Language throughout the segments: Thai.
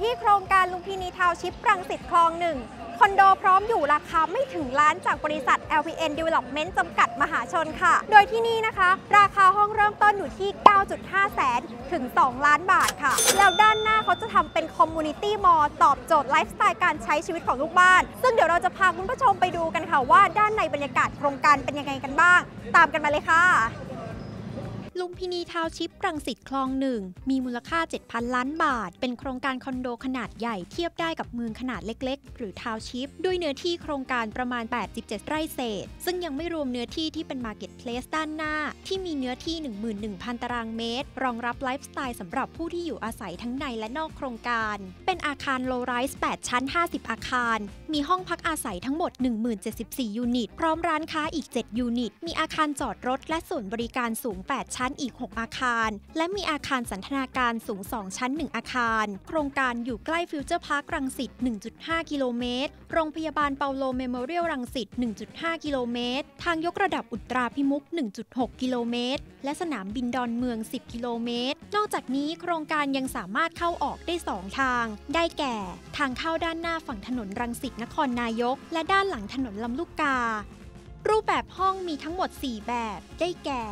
ที่โครงการลุมพินีทาวน์ชิปรังสิตคลองหนึ่งคอนโดพร้อมอยู่ราคาไม่ถึงล้านจากบริษัท LPN Development จำกัดมหาชนค่ะ โดยที่นี่นะคะ ราคาห้องเริ่มต้นอยู่ที่ 9.5 แสนถึง 2 ล้านบาทค่ะ แล้วด้านหน้าเขาจะทำเป็น community mall ตอบโจทย์ไลฟ์สไตล์การใช้ชีวิตของลูกบ้าน ซึ่งเดี๋ยวเราจะพาคุณผู้ชมไปดูกันค่ะว่าด้านในบรรยากาศโครงการเป็นยังไงกันบ้าง ตามกันมาเลยค่ะ ลุมพินีทาวน์ชิปรังสิตคลองหนึ่ง มีมูลค่า 7,000 ล้านบาท เป็นโครงการคอนโดขนาดใหญ่เทียบได้กับเมืองขนาดเล็ก ๆ หรือ township ด้วยเนื้อที่โครงการประมาณ 87 ไร่เศษ ซึ่งยังไม่รวมเนื้อที่ที่เป็น marketplace ด้านหน้า ที่มีเนื้อที่ 11,000 ตารางเมตร รองรับไลฟ์สไตล์สำหรับผู้ที่อยู่อาศัยทั้งในและนอกโครงการ เป็นอาคาร low rise 8ชั้น 50 อาคาร มีห้องพักอาศัยทั้งหมด 1074 ยูนิต พร้อมร้านค้าอีก 7 ยูนิต มีอาคารจอดรถและส่วนบริการสูง 8 ชั้นอีก 6 อาคาร และมีอาคารสันทนาการสูง 2 ชั้น 1 อาคาร โครงการอยู่ใกล้ฟิวเจอร์พาร์ครังสิต 1.5 กิโลเมตร โรงพยาบาลเปาโลเมโมเรียลรังสิต 1.5 กิโลเมตร ทางยกระดับอุตราภิมุข 1.6 กิโลเมตร และสนามบินดอนเมือง 10 กิโลเมตร นอกจากนี้โครงการยังสามารถเข้าออกได้ 2 ทาง ได้แก่ ทางเข้าด้านหน้าฝั่งถนนรังสิตนครนายก และด้านหลังถนนลำลูกการูปแบบห้องมีทั้งหมด 4 แบบ ได้แก่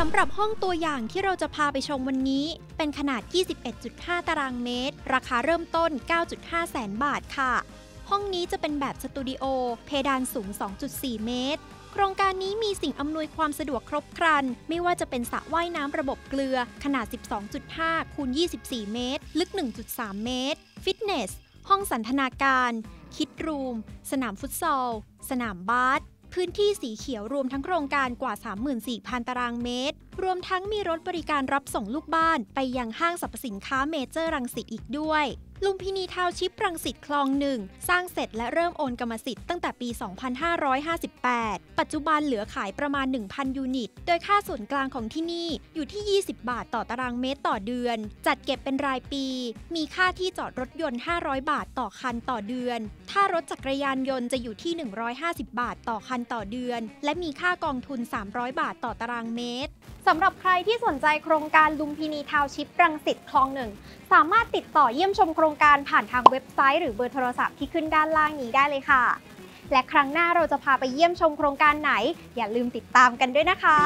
สำหรับห้องตัวอย่างที่เราจะพาไปชมวันนี้ เป็นขนาด 21.5 ตารางเมตร ราคาเริ่มต้น 9.5 แสนบาทค่ะ ห้องนี้จะเป็นแบบสตูดิโอ เพดานสูง 2.4 เมตร โครงการนี้มีสิ่งอำนวยความสะดวกครบครัน ไม่ว่าจะเป็นสระว่ายน้ำระบบเกลือ ขนาด 12.5คูณ24 เมตร ลึก 1.3 เมตร ฟิตเนส ห้องสันทนาการ คิดรูม สนามฟุตซอล สนามบาส พื้นที่สีเขียวรวมทั้งโครงการกว่า 34,000 ตารางเมตร รวมทั้งมีรถบริการรับส่งลูกบ้านไปยังห้างสรรพสินค้าเมเจอร์รังสิตอีกด้วย ลุมพินีทาวชิปรังสิตคลองหนึ่งสร้างเสร็จและเริ่มโอนกรรมสิทธิ์ตั้งแต่ปี 2558 ปัจจุบันเหลือขายประมาณ 1,000 ยูนิต โดยค่าส่วนกลางของที่นี่อยู่ที่ 20 บาทต่อตารางเมตรต่อเดือน จัดเก็บเป็นรายปี มีค่าที่จอดรถยนต์ 500 บาทต่อคันต่อเดือน ถ้ารถจักรยานยนต์จะอยู่ที่ 150 บาทต่อคันต่อเดือน และมีค่ากองทุน 300 บาทต่อตารางเมตรสำหรับใครที่สนใจโครงการลุมพินีทาวชิปรังสิตคลองหนึ่งสามารถติดต่อเยี่ยมชมโครรงการผ่านทางเว็บไซต์ หรือเบอร์โทรศัพท์ที่ขึ้นด้านล่างนี้ได้เลยค่ะ และครั้งหน้าเราจะพาไปเยี่ยมชมโครงการไหน อย่าลืมติดตามกันด้วยนะคะ